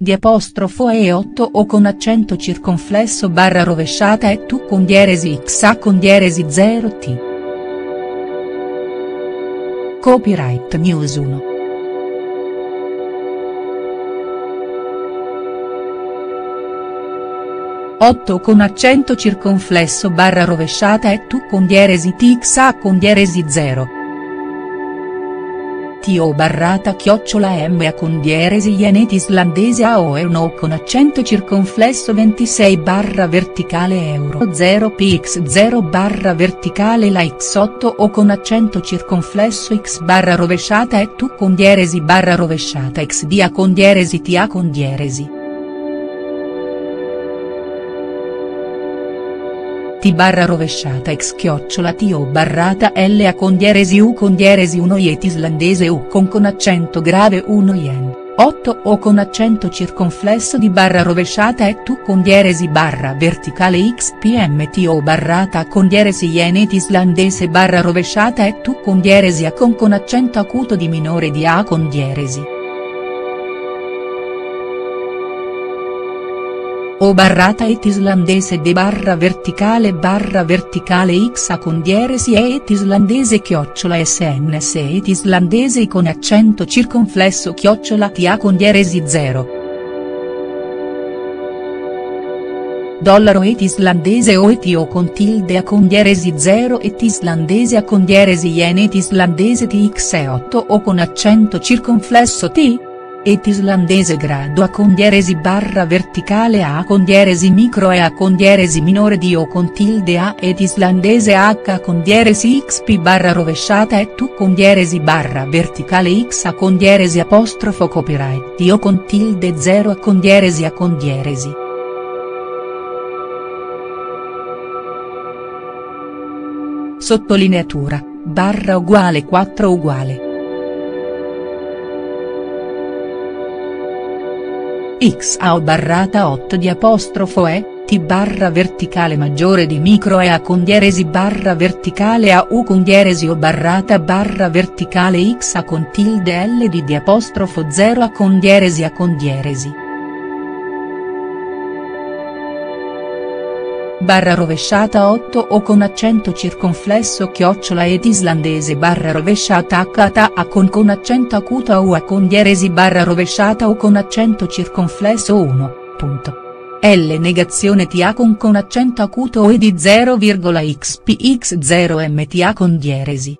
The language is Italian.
di apostrofo e 8 o con accento circonflesso barra rovesciata e tu con dieresi xa con dieresi 0 t. Copyright News 1. Otto con accento circonflesso barra rovesciata e tu con dieresi t xa con dieresi 0 o barrata chiocciola m a con dieresi ienet islandese a o e no con accento circonflesso 26 barra verticale euro 0 px 0 barra verticale la x8 o con accento circonflesso x barra rovesciata e tu con dieresi barra rovesciata x dia con dieresi ta con dieresi. T barra rovesciata x chiocciola T o barrata L a con dieresi U con dieresi 1 iet islandese U con con accento grave 1 yen, 8 o con accento circonflesso di barra rovesciata e tu con dieresi barra verticale x pmt o barrata con dieresi ienet islandese barra rovesciata e tu con dieresi A con con accento acuto di minore di A con o barrata et islandese de barra verticale barra verticale x a con dieresi e et islandese chiocciola sns et islandese con accento circonflesso chiocciola ta con dieresi 0. Dollaro et islandese o et io con tilde a con dieresi 0 et islandese a con dieresi yen et islandese tx e 8 o con accento circonflesso t? Et islandese grado A con dieresi barra verticale A con dieresi micro e A con dieresi minore di O con tilde A et islandese H con dieresi XP barra rovesciata e tu con dieresi barra verticale X A con dieresi apostrofo copyright di O con tilde 0 A con dieresi A con dieresi. Sottolineatura, barra uguale 4 uguale. X a o barrata 8 di apostrofo e, t barra verticale maggiore di micro e a con dieresi barra verticale a u con dieresi o barrata barra verticale x a con tilde l di di apostrofo 0 a con dieresi a con dieresi. Barra rovesciata 8 o con accento circonflesso chiocciola ed islandese barra rovesciata h a con con accento acuto u a con dieresi barra rovesciata o con accento circonflesso 1, punto. L negazione ta con con accento acuto o e di 0,xpx0 mta con dieresi.